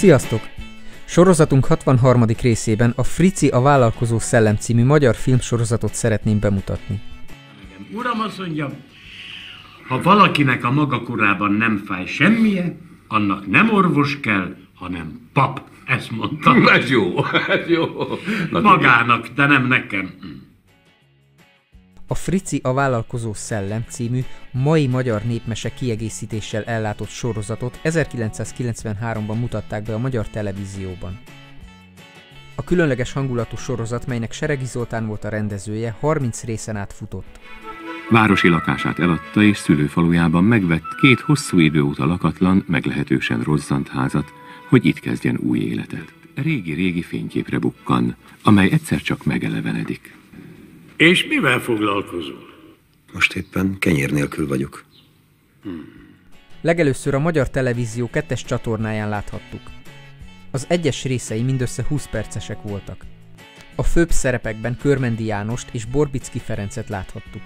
Sziasztok! Sorozatunk 63. részében a Frici a Vállalkozó Szellem című magyar filmsorozatot szeretném bemutatni. Uram azt mondja, ha valakinek a maga korában nem fáj semmije, annak nem orvos kell, hanem pap. Ezt mondta. Ez jó, ez jó. Na, Magának, de nem nekem. A Frici a Vállalkozó Szellem című mai magyar népmese kiegészítéssel ellátott sorozatot 1993-ban mutatták be a magyar televízióban. A különleges hangulatú sorozat, melynek Seregi Zoltán volt a rendezője, 30 részen át futott. Városi lakását eladta, és szülőfalujában megvett két hosszú idő óta lakatlan, meglehetősen rozzant házat, hogy itt kezdjen új életet. Régi-régi fényképre bukkan, amely egyszer csak megelevenedik. És mivel foglalkozol? Most éppen kenyér nélkül vagyok. Legelőször a magyar televízió kettes csatornáján láthattuk. Az egyes részei mindössze 20 percesek voltak. A főbb szerepekben Körmendi Jánost és Borbicki Ferencet láthattuk.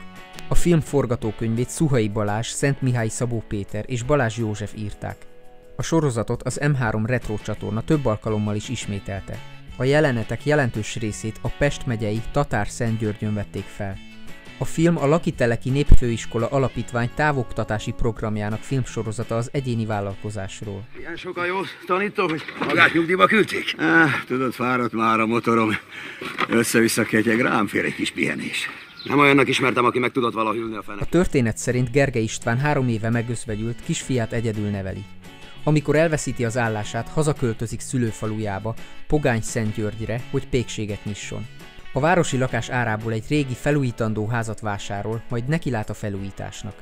A film forgatókönyvét Szuhai Balázs, Szent Mihály Szabó Péter és Balázs József írták. A sorozatot az M3 Retro csatorna több alkalommal is ismételte. A jelenetek jelentős részét a Pest megyei Tatár Szentgyörgyön vették fel. A film a Lakiteleki Népfőiskola Alapítvány távoktatási programjának filmsorozata az egyéni vállalkozásról. Ilyen sok a jó tanító, hogy magát nyugdíjba küldték? Ah, tudod, fáradt már a motorom. Össze-vissza ketyeg, rám fér egy kis pihenés. Nem olyannak ismertem, aki meg tudott vala hűlni a A fenek. történet szerint Gergely István három éve megözvegyült, kisfiát egyedül neveli. Amikor elveszíti az állását, hazaköltözik szülőfalujába, Pogány Szentgyörgyre, hogy pékséget nyisson. A városi lakás árából egy régi felújítandó házat vásárol, majd nekilát a felújításnak.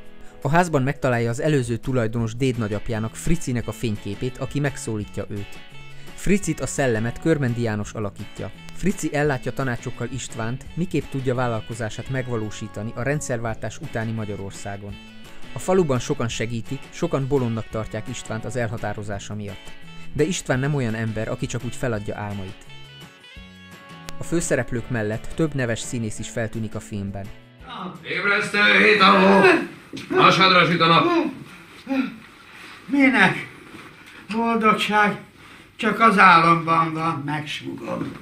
A házban megtalálja az előző tulajdonos déd nagyapjának Fricinek a fényképét, aki megszólítja őt. Fricit a szellemet Körmendi János alakítja. Frici ellátja tanácsokkal Istvánt, miképp tudja vállalkozását megvalósítani a rendszerváltás utáni Magyarországon. A faluban sokan segítik, sokan bolondnak tartják Istvánt az elhatározása miatt. De István nem olyan ember, aki csak úgy feladja álmait. A főszereplők mellett több neves színész is feltűnik a filmben. Ébresztő hét aló! Hasadra süt a nap! Minek? Boldogság csak az álomban van, megsugom.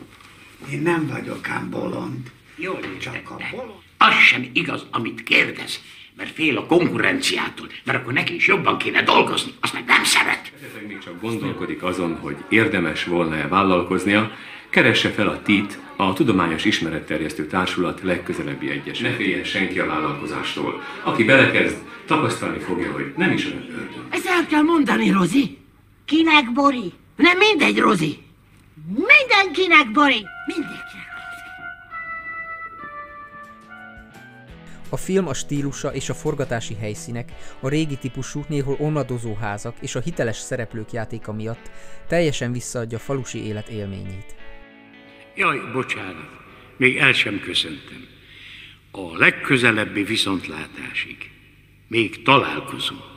Én nem vagyok ám bolond. Jól Csak a bolond. Az sem igaz, amit kérdez, mert fél a konkurenciától, mert akkor neki is jobban kéne dolgozni, azt meg nem szeret. Esetleg még csak gondolkodik azon, hogy érdemes volna-e vállalkoznia, keresse fel a TIT, a Tudományos Ismeretterjesztő Társulat legközelebbi egyes. Ne féljen senki a vállalkozástól. Aki belekezd, tapasztalni fogja, hogy nem is olyan ördög. Ezt el kell mondani, Rozi. Kinek, Bori? Nem mindegy, Rozi. Mindenkinek, Bori. Mindenkinek. A film a stílusa és a forgatási helyszínek, a régi típusú, néhol omladozó házak és a hiteles szereplők játéka miatt teljesen visszaadja a falusi élet élményét. Jaj, bocsánat, még el sem köszöntem. A legközelebbi viszontlátásig. Még találkozunk.